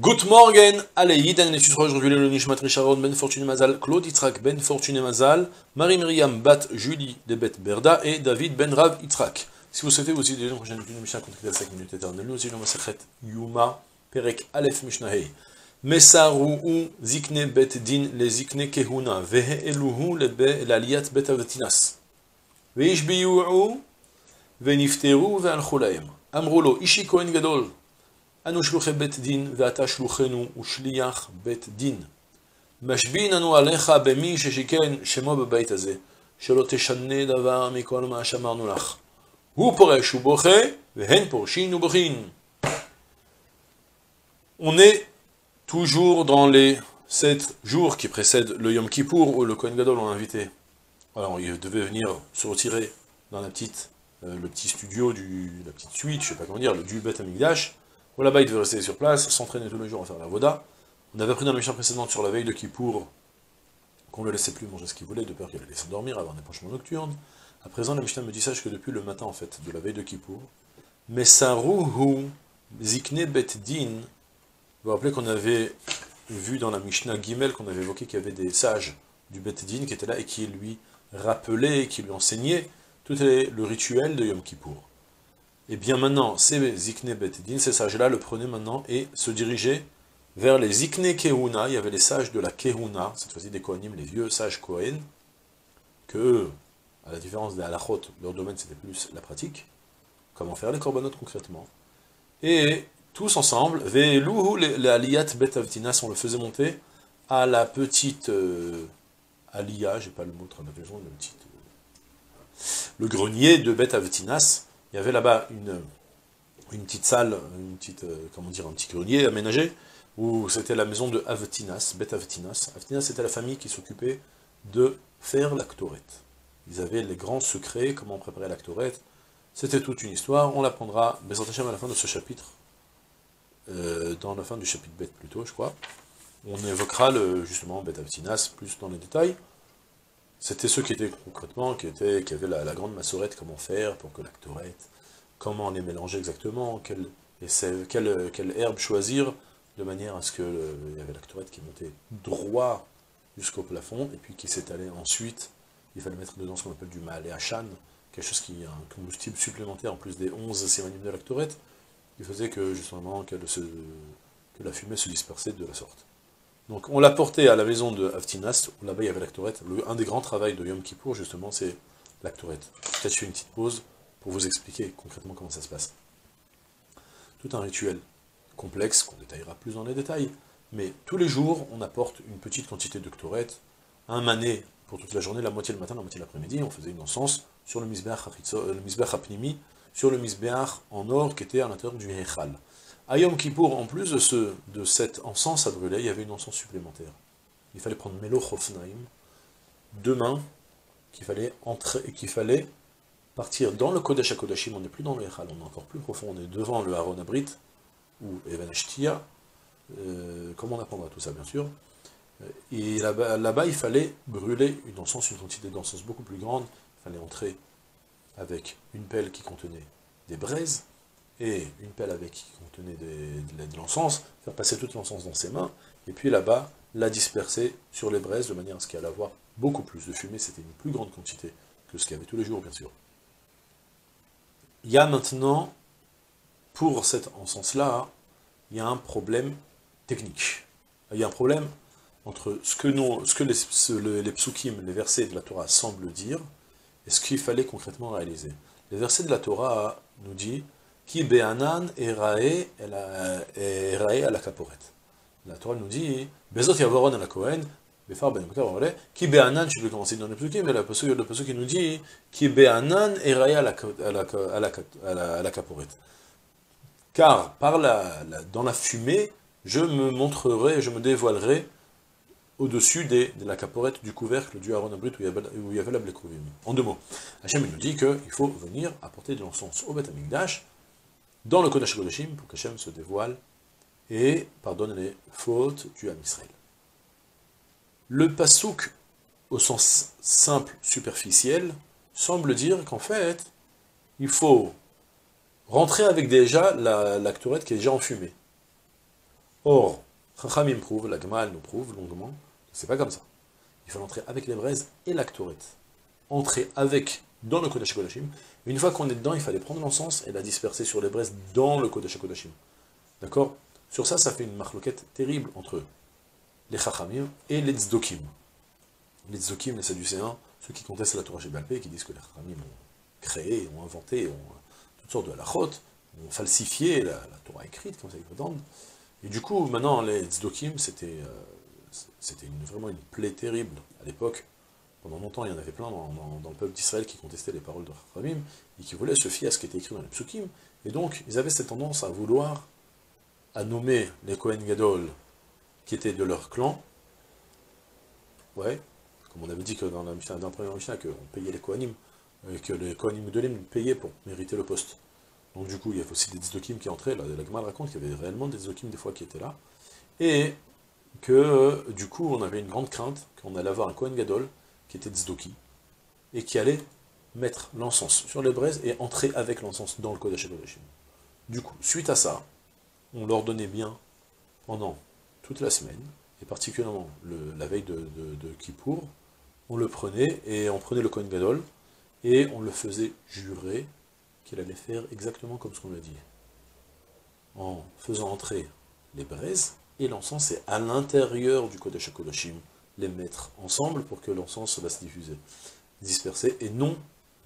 Good morning, allez, Yiden Nessusra, aujourd'hui le Nishmat Risharon, Ben Fortuné Mazal, Claude Yitzhak, Ben Fortuné Mazal, Marie Myriam Bat Julie de Bet Berda et David Ben Rav Yitzhak. Si vous souhaitez aussi déjà une prochaine étude de Mishnah contactez à 5 minutes éternelles, nous aussi dans Masachet Yuma, Perek Aleph Mishnahei. Mesaru Zikne Bet Din le Zikne Kehuna, Vehe Eluhu le Laliat Bet Avatinas. Veishbiyu'u, Venifteru, Ve'alchulaim. Amrulo, Ishi Kohen Gadol. אנו שלוחי בית דין, ואתה שלוחנו ושליח בית דין. משבין אנו עליך במי ששיכן שמו בבית הזה, שלא תשנה דבר מכל מה שאמרנו לך. הוא פורש ובוכה, והן פורשין ובוכין. On est toujours dans les sept jours qui précèdent le Yom Kippour où le Kohen Gadol l'a invité. Alors il devait venir se retirer dans la petite, euh, le petit studio, du, la petite suite, je sais pas comment dire, du Bet Amigdash, ou là-bas, il devait rester sur place, s'entraîner tous les jours à faire la voda. On avait appris dans la mission précédente sur la veille de Kippour qu'on ne le laissait plus manger ce qu'il voulait, de peur qu'il allait s'endormir, avoir un épanchement nocturne. À présent, la Mishnah me dit sache que depuis le matin, en fait, de la veille de Kippour, Mesaruhu Zikne Bet Din, vous vous rappelez qu'on avait vu dans la Mishnah Gimel, qu'on avait évoqué qu'il y avait des sages du Bet Din qui étaient là et qui lui rappelaient, qui lui enseignaient tout le rituel de Yom Kippour. Et bien maintenant, ces Zikne Betedin, ces sages-là le prenaient maintenant et se dirigeaient vers les Zikne Kehuna, il y avait les sages de la Kehuna, cette fois-ci des Kohanim, les vieux sages Kohen, que, à la différence des Halachot, leur domaine c'était plus la pratique, comment faire les corbanotes concrètement. Et tous ensemble, Ve'eluhu le Aliyat Bet Avtinas, on le faisait monter à la petite euh, Aliyah, j'ai pas le mot traduction, le petit, euh, le grenier de Bet Avtinas, il y avait là-bas une, petite salle, une petite, euh, comment dire, un petit grenier aménagé, où c'était la maison de Avtinas, Beth Avtinas. Avtinas, c'était la famille qui s'occupait de faire l'actorette. Ils avaient les grands secrets, comment préparer l'actorette. C'était toute une histoire, on l'apprendra, à la fin de ce chapitre, euh, dans la fin du chapitre Beth plutôt, je crois. On évoquera le, justement Beth Avtinas plus dans les détails. C'était ceux qui étaient concrètement, qui, étaient, qui avaient la, grande massorette, comment faire pour que l'actorette, comment les mélanger exactement, quelle, quelle, quelle, herbe choisir, de manière à ce qu'il y avait l'actorette qui montait droit jusqu'au plafond, et puis qui s'étalait ensuite, il fallait mettre dedans ce qu'on appelle du mal et achan, quelque chose qui a un combustible supplémentaire en plus des 11 sémanimes de l'actorette, qui faisait que justement que la fumée se dispersait de la sorte. Donc on l'a porté à la maison de Avtinas, où là-bas il y avait l'actorette. Un des grands travaux de Yom Kippour, justement, c'est l'actorette. Peut-être je fais une petite pause pour vous expliquer concrètement comment ça se passe. Tout un rituel complexe, qu'on détaillera plus dans les détails, mais tous les jours, on apporte une petite quantité de un mané pour toute la journée, la moitié le matin, la moitié l'après-midi, on faisait une encens sur le misbeach apnimi, sur le misbeach en or qui était à l'intérieur du Hechal. À Yom Kippour, en plus de, ce, de cet encens à brûler, il y avait une encens supplémentaire. Il fallait prendre Melo Chofnaim, deux mains, qu'il fallait entrer, qu'il fallait partir dans le Kodesh on n'est plus dans le Echal, on est encore plus profond, on est devant le Haron Abrit, ou Evan euh, comment on apprendra tout ça, bien sûr? Et là-bas, là il fallait brûler une encens, une quantité d'encens beaucoup plus grande, il fallait entrer avec une pelle qui contenait des braises, et une pelle avec qui contenait de, l'encens, faire passer toute l'encens dans ses mains, et puis là-bas, la disperser sur les braises, de manière à ce qu'elle avoir beaucoup plus de fumée, c'était une plus grande quantité que ce qu'il y avait tous les jours, bien sûr. Il y a maintenant, pour cet encens-là, il y a un problème technique. Il y a un problème entre ce que, ce les, psukim, les versets de la Torah semblent dire, et ce qu'il fallait concrètement réaliser. Les versets de la Torah nous disent qui be'anan erae à la caporet. La Torah nous dit, bezot yavoron à la Kohen, befar ben qui be'anan, je vais commencer dans le psukim, mais le psukim qui nous dit, qui be'anan erae à la caporet. Car par la, dans la fumée, je me montrerai, je me dévoilerai au-dessus de la caporette du couvercle du Aaron Abrit où il y avait la blécrouvim. En deux mots, Hachem nous dit qu'il faut venir apporter de l'encens au Beth Amikdash, dans le Kodesh Kodeshim, pour qu'Hachem se dévoile et pardonne les fautes du Ham Israël. Le pasouk, au sens simple, superficiel, semble dire qu'en fait, il faut rentrer avec déjà la, qui est déjà enfumée. Or, Chachamim prouve, la Gemara nous prouve longuement, c'est pas comme ça. Il faut entrer avec les braises et l'actoret. Entrer avec dans le Kodesh Kodashim. Une fois qu'on est dedans, il fallait prendre l'encens et la disperser sur les braises dans le Kodesh Kodashim. D'accord? Sur ça, ça fait une marloquette terrible entre les Chachamim et les Tzdokim. Les Tzdokim, les Sadducéens, ceux qui contestent la Torah et qui disent que les Chachamim ont créé, ont inventé, ont toutes sortes de halachot, ont falsifié la, Torah écrite, comme ça ils prétendent. Et du coup, maintenant, les Tzdokim, c'était euh, c'était vraiment une plaie terrible à l'époque. Pendant longtemps, il y en avait plein dans, le peuple d'Israël qui contestaient les paroles de Chachamim et qui voulaient se fier à ce qui était écrit dans les psukim. Et donc, ils avaient cette tendance à vouloir à nommer les Kohen Gadol qui étaient de leur clan. Ouais, comme on avait dit que dans, la Mishnah, dans Mishnah, qu'on payait les Kohanim, et que les Kohanim de payaient pour mériter le poste. Donc du coup, il y a aussi des Tzdokim qui entraient, la, la raconte qu'il y avait réellement des Tzdokim des fois qui étaient là, et que du coup, on avait une grande crainte qu'on allait avoir un Kohen Gadol, qui était Tzdoki, et qui allait mettre l'encens sur les braises et entrer avec l'encens dans le Kodesh Kodeshim. Du coup, suite à ça, on leur donnait bien pendant toute la semaine, et particulièrement la veille de, de, Kippour, on le prenait, et on prenait le Kohen Gadol, et on le faisait jurer qu'il allait faire exactement comme ce qu'on a dit. En faisant entrer les braises, et l'encens est à l'intérieur du Kodesh HaKodashim, les mettre ensemble pour que l'encens va se diffuser, disperser, et non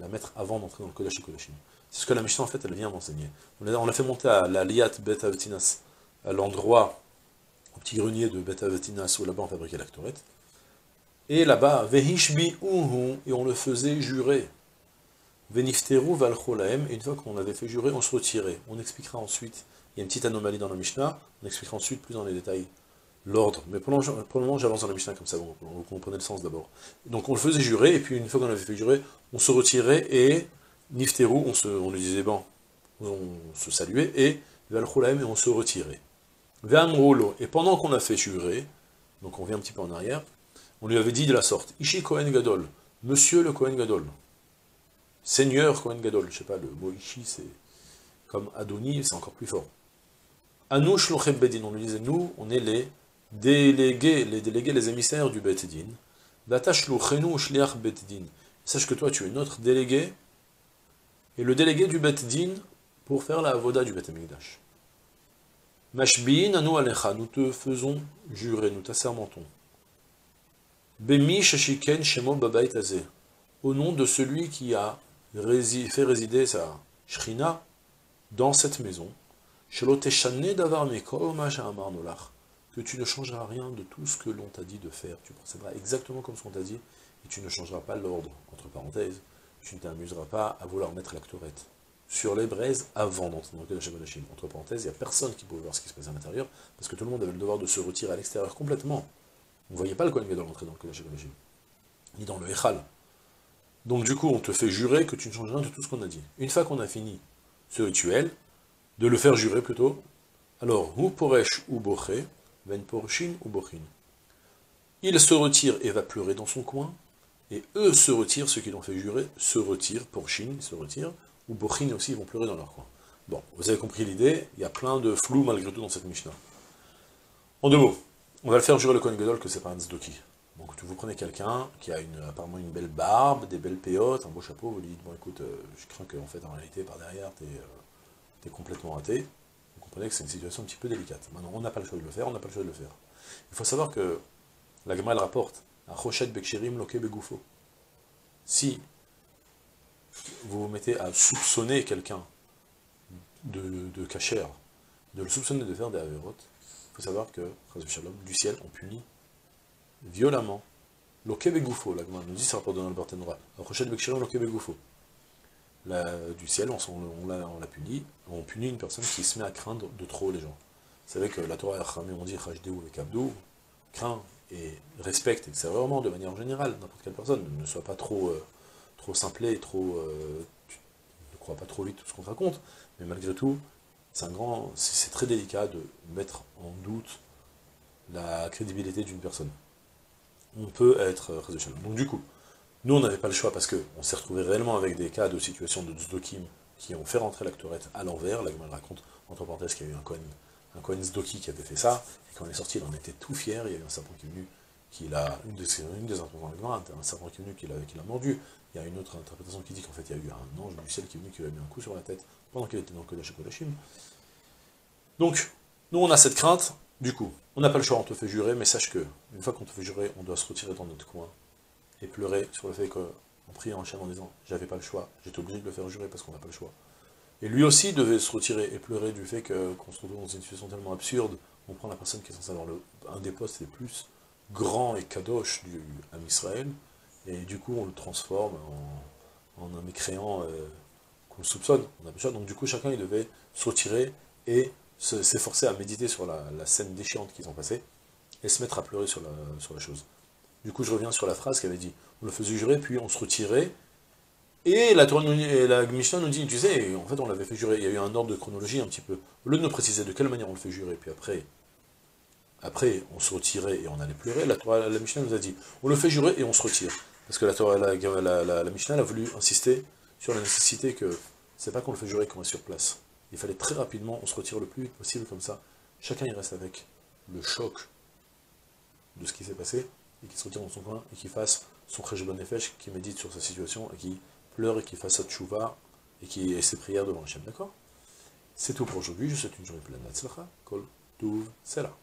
la mettre avant d'entrer dans le Kodesh HaKodashim. C'est ce que la Mishnah, en fait, elle vient m'enseigner. On l'a fait monter à la Liat Bet Avetinas, à l'endroit, au petit grenier de Bet Avetinas, où là-bas on fabriquait l'actoret. Et là-bas, Vehishbi Uhu, et on le faisait jurer. Venifteru Valcholaem, et une fois qu'on avait fait jurer, on se retirait. On expliquera ensuite, il y a une petite anomalie dans la Mishnah, on expliquera ensuite plus dans les détails l'ordre. Mais pour le, moment, j'avance dans la Mishnah comme ça, vous, comprenez le sens d'abord. Donc on le faisait jurer, et puis une fois qu'on avait fait jurer, on se retirait, et Nifteru, on, on lui disait, bon, on se saluait, et Valcholaem, et on se retirait. Ve'amrolo, et pendant qu'on a fait jurer, donc on vient un petit peu en arrière, on lui avait dit de la sorte, Ishi Kohen Gadol, Monsieur le Kohen Gadol, Seigneur Kohen Gadol, je sais pas, le mot Ishi, c'est comme Adoni, c'est encore plus fort. Anouch Bedin, on lui disait, nous, on est les délégués, les délégués, les émissaires du Betedin. Sache que toi, tu es notre délégué, et le délégué du Betedin pour faire la avoda du Betemigdash. Mashbiin anu alecha, nous te faisons jurer, nous t'assermentons. Bemi shashiken shemo babait au nom de celui qui a fait résider sa shrina dans cette maison, que tu ne changeras rien de tout ce que l'on t'a dit de faire. Tu procéderas exactement comme ce qu'on t'a dit, et tu ne changeras pas l'ordre, entre parenthèses. Tu ne t'amuseras pas à vouloir mettre la chlorette sur les braises avant d'entrer dans le Chine. Entre parenthèses, il n'y a personne qui pouvait voir ce qui se passait à l'intérieur, parce que tout le monde avait le devoir de se retirer à l'extérieur complètement. On ne voyait pas le Kohen Gadol entrer dans le Kodesh ni dans le Echal. Donc du coup, on te fait jurer que tu ne changes rien de tout ce qu'on a dit. Une fois qu'on a fini ce rituel, de le faire jurer plutôt, alors, ou poresh ou boché, ven porshin ou bochin. Il se retire et va pleurer dans son coin, et eux se retirent, ceux qui l'ont fait jurer, se retirent, porshin, se retirent, ou bochin aussi, ils vont pleurer dans leur coin. Bon, vous avez compris l'idée, il y a plein de flou malgré tout dans cette Mishnah. En deux mots, on va le faire jurer le Kohen Gadol que c'est pas un tzdoki. Donc vous prenez quelqu'un qui a apparemment une belle barbe, des belles péotes, un beau chapeau, vous lui dites, bon écoute, euh, je crains qu'en fait en réalité par derrière tu es, euh, complètement raté. Que c'est une situation un petit peu délicate. Maintenant, on n'a pas le choix de le faire, on n'a pas le choix de le faire. Il faut savoir que la Gemara elle rapporte à Rochet Bekshirim Loke Begoufo. Si vous vous mettez à soupçonner quelqu'un de, de de le soupçonner de faire des avérotes, il faut savoir que, du ciel, on punit violemment. L'okebe goufo, la nous dit, ça rapporte dans le Barthénora. Rochet Bekshirim l'okebe goufo. Du ciel, on, l'a puni, on punit une personne qui se met à craindre de trop les gens. Vous savez que la Torah on dit Rajdeu et Abdou, craint et respecte extérieurement, de manière générale, n'importe quelle personne, ne soit pas trop, euh, trop simplé, trop, euh, ne crois pas trop vite tout ce qu'on te raconte, mais malgré tout, c'est un grand, c'est très délicat de mettre en doute la crédibilité d'une personne on peut être résolu. Donc du coup, nous on n'avait pas le choix parce qu'on s'est retrouvé réellement avec des cas de situation de Tzdokim qui ont fait rentrer l'actorette à l'envers, la raconte, entre parenthèses, qu'il y a eu un, un Kohen Zdoki qui avait fait ça, et quand il est sorti, il en était tout fier, il y a eu un serpent qui est venu, qui l'a, une, des, une des un serpent qui est venu, qui l'a, mordu, il y a une autre interprétation qui dit qu'en fait il y a eu un ange du ciel qui est venu, qui lui a mis un coup sur la tête, pendant qu'il était dans le Kodesh Kodashim. Donc, nous on a cette crainte, du coup, on n'a pas le choix, on te fait jurer, mais sache que, une fois qu'on te fait jurer, on doit se retirer dans notre coin, et pleurer sur le fait qu'on prie en chaîne en disant, j'avais pas le choix, j'étais obligé de le faire jurer parce qu'on n'a pas le choix. Et lui aussi devait se retirer et pleurer du fait qu'on se retrouve dans une situation tellement absurde, on prend la personne qui est censée avoir le, un des postes les plus grands et kadosh du Ham Israël, et du coup on le transforme en, un mécréant euh, qu'on soupçonne, on a le choix. Donc du coup chacun il devait se retirer et s'efforcer à méditer sur la, scène déchirante qu'ils ont passée, et se mettre à pleurer sur la chose. Du coup je reviens sur la phrase qu'elle avait dit, on le faisait jurer, puis on se retirait, et la, la Mishnah nous dit, tu sais, en fait on l'avait fait jurer, il y a eu un ordre de chronologie un petit peu. Au lieu de nous préciser de quelle manière on le fait jurer, puis après, après on se retirait et on allait pleurer, la, la Mishnah nous a dit, on le fait jurer et on se retire. Parce que la, la, la, Mishnah a voulu insister sur la nécessité que c'est pas qu'on le fait jurer qu'on est sur place. Il fallait très rapidement, on se retire le plus vite possible comme ça. Chacun il reste avec le choc de ce qui s'est passé, et qui se retire dans son coin, et qui fasse son bon Nefesh, qui médite sur sa situation, et qui pleure et qu'il fasse sa tchouva et qui ait ses prières devant Hachem, d'accord? C'est tout pour aujourd'hui, je souhaite une journée pleine de Kol Touv, c'est là.